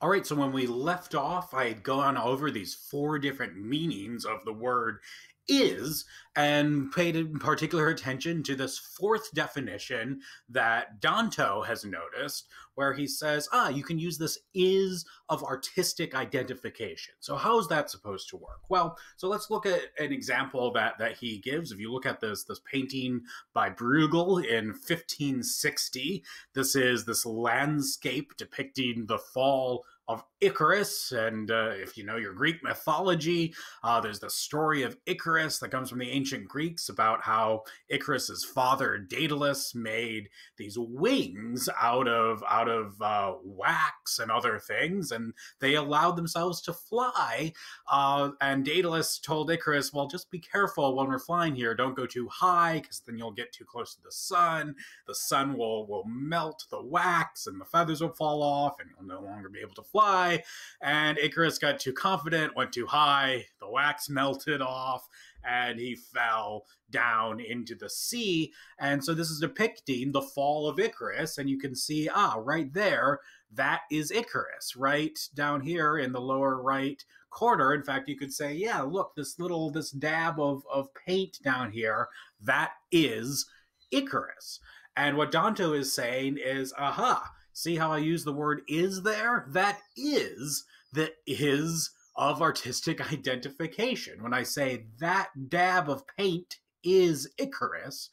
All right, so when we left off, I had gone over these four different meanings of the word is and paid particular attention to this fourth definition that Danto has noticed, where he says, ah, you can use this is of artistic identification. So how is that supposed to work? Well, so let's look at an example that, that he gives. If you look at this, this painting by Bruegel in 1560, this is this landscape depicting the fall of Icarus. And uh, if you know your Greek mythology, uh, there's the story of Icarus that comes from the ancient Greeks about how Icarus's father Daedalus made these wings out of out of uh, wax and other things, and they allowed themselves to fly. Uh, and Daedalus told Icarus, "Well, just be careful when we're flying here. Don't go too high, because then you'll get too close to the sun. The sun will will melt the wax, and the feathers will fall off, and you'll no longer be able to fly." Fly. And Icarus got too confident, went too high, the wax melted off, and he fell down into the sea. And so this is depicting the fall of Icarus. And you can see, ah, right there, that is Icarus, right down here in the lower right corner. In fact, you could say, yeah, look, this little, this dab of, of paint down here, that is Icarus. And what Danto is saying is, aha, See how I use the word is there? That is the is of artistic identification. When I say that dab of paint is Icarus,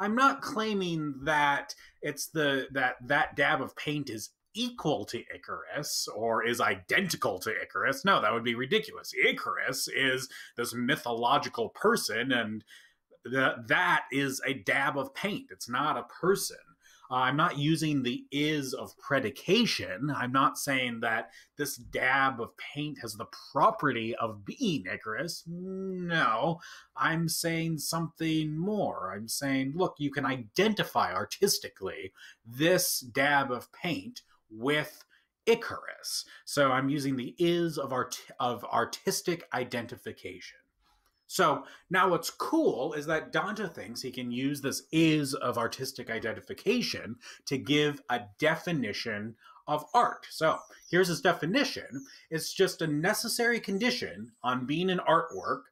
I'm not claiming that it's the that that dab of paint is equal to Icarus or is identical to Icarus. No, that would be ridiculous. Icarus is this mythological person and the, that is a dab of paint. It's not a person. Uh, I'm not using the is of predication. I'm not saying that this dab of paint has the property of being Icarus. No, I'm saying something more. I'm saying, look, you can identify artistically this dab of paint with Icarus. So I'm using the is of art of artistic identification. So now what's cool is that Danto thinks he can use this is of artistic identification to give a definition of art. So here's his definition. It's just a necessary condition on being an artwork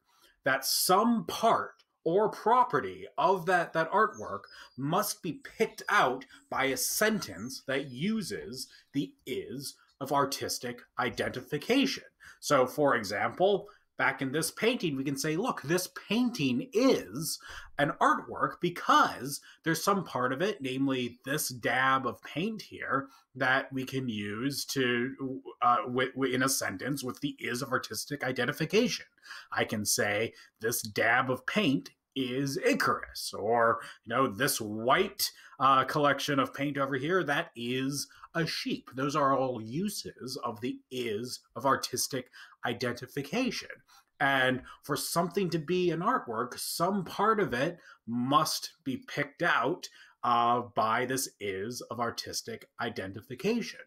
that some part or property of that, that artwork must be picked out by a sentence that uses the is of artistic identification. So, for example, back in this painting, we can say, look, this painting is an artwork because there's some part of it, namely this dab of paint here, that we can use to, uh, w- w- in a sentence with the is of artistic identification. I can say, this dab of paint is Icarus, or you know this white uh, collection of paint over here that is a sheep. Those are all uses of the is of artistic identification. And for something to be an artwork, some part of it must be picked out uh, by this is of artistic identification.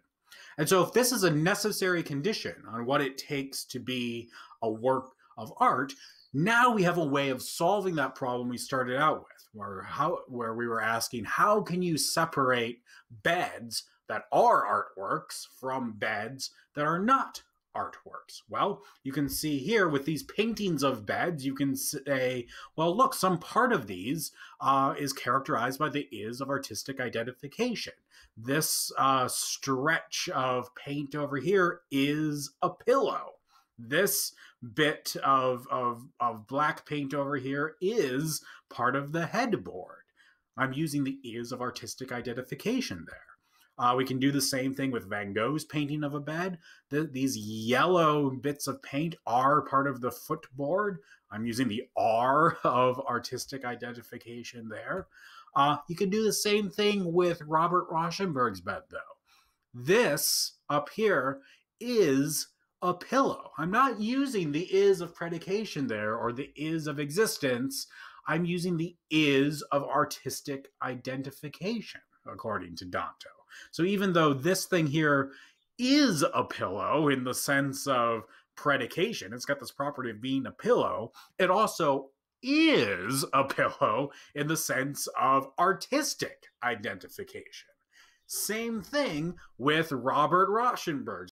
And so, if this is a necessary condition on what it takes to be a work of art, now we have a way of solving that problem we started out with, where how where we were asking how can you separate beds that are artworks from beds that are not artworks? Well, you can see here with these paintings of beds, you can say, well, look, some part of these uh, is characterized by the is of artistic identification. This uh, stretch of paint over here is a pillow this bit of, of, of black paint over here is part of the headboard. I'm using the is of artistic identification there. Uh, we can do the same thing with Van Gogh's painting of a bed. The, these yellow bits of paint are part of the footboard. I'm using the R of artistic identification there. Uh, you can do the same thing with Robert Rauschenberg's bed, though. This up here is a pillow. I'm not using the is of predication there or the is of existence. I'm using the is of artistic identification, according to Danto. So even though this thing here is a pillow in the sense of predication, it's got this property of being a pillow, it also is a pillow in the sense of artistic identification. Same thing with Robert Rauschenberg.